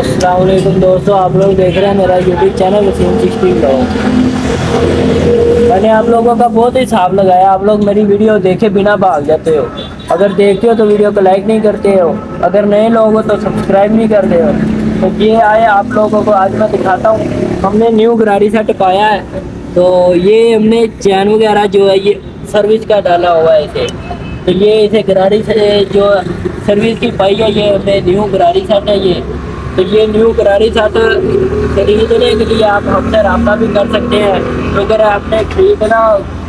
असलम दोस्तों, आप लोग देख रहे हैं मेरा यूट्यूब चैनल वसीम ब्लॉग मैंने आप लोगों का बहुत ही हिसाब लगाया, आप लोग मेरी वीडियो देखे बिना भाग जाते हो। अगर देखते हो तो वीडियो को लाइक नहीं करते हो। अगर नए लोग हो तो सब्सक्राइब नहीं करते हो। तो ये आए आप लोगों को, आज मैं दिखाता हूँ। हमने न्यू गरारी सेट पाया है। तो ये हमने चैन वगैरह जो है, ये सर्विस का डाला हुआ है इसे। तो ये इसे गरारी से, जो सर्विस की पाई है, ये हमने न्यू गरारी सेट है ये। तो ये न्यू गरारी सेट खरीदने के लिए आप हमसे रबता भी कर सकते हैं। तो अगर आपने खरीदना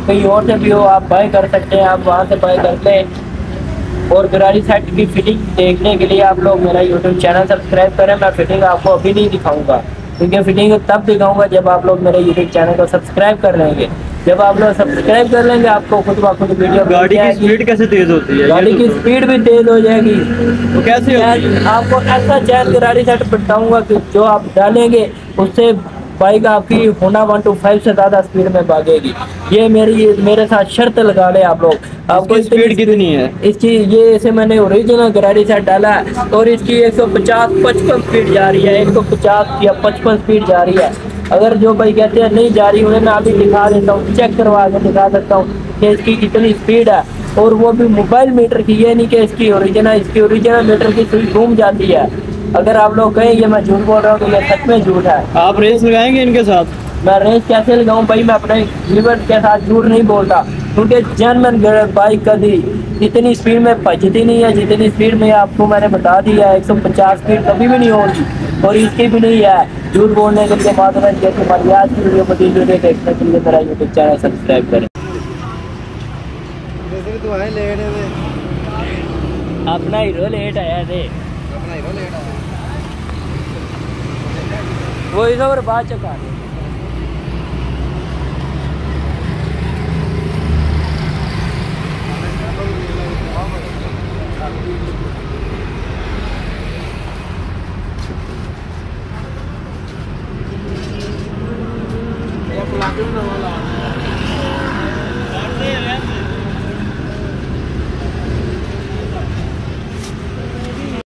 कहीं और से भी हो, आप बाय कर सकते हैं, आप वहाँ से बाय कर लें। और करारी सेट की फिटिंग देखने के लिए आप लोग मेरा यूट्यूब चैनल सब्सक्राइब करें। मैं फिटिंग आपको अभी नहीं दिखाऊँगा। क्योंकि फिटिंग तब दिखाऊँगा जब आप लोग मेरे यूट्यूब चैनल को सब्सक्राइब कर लेंगे। जब आप लोग सब्सक्राइब कर लेंगे आपको खुद ब खुद वीडियो गाड़ी की स्पीड कैसे तेज होती है? गाड़ी की स्पीड भी तेज हो जाएगी। तो कैसे होती है आपको ऐसा चैन गरारी सेट बताऊँगा कि जो आप डालेंगे उससे बाइक आपकी होना वन टू फाइव से ज़्यादा स्पीड में भागेगी। ये मेरी मेरे साथ शर्त लगा ले आप लोग। आपको इसकी स्पीड कितनी है? इसकी ये इसे मैंने ओरिजिनल गरारी सेट डाला है और इसकी 150 55 स्पीड जा रही है 150 या 55 स्पीड जा रही है। अगर जो भाई कहते हैं नहीं जा रही उन्हें मैं अभी दिखा देता हूँ चेक करवा के दिखा देता हूँ कि इसकी कितनी स्पीड है। और वो भी मोबाइल मीटर की ये नहीं कि इसकी ओरिजिनल इसकी ओरिजिनल मीटर की सुई घूम जाती है। अगर आप लोग कहें ये मैं झूठ बोल रहा हूँ तो ये सच में झूठ है। आप रेस लगाएँगे इनके साथ? मैं रेस कैसे लगाऊँ? भाई मैं अपने लिवर के साथ झूठ नहीं बोलता। क्योंकि जनमन बाइक कभी इतनी स्पीड में भजती नहीं है जितनी स्पीड में आपको मैंने बता दिया है एक सौ पचास स्पीड कभी भी नहीं होगी। और इसकी भी नहीं है। झूठ बोलने के लिए मात्र जैसे हमारी आज की वीडियो मजीद वीडियो देखने के लिए मेरा यूट्यूब चैनल सब्सक्राइब करें। अपना हीरो लेट आया थे वो इस और बात चुका là cái là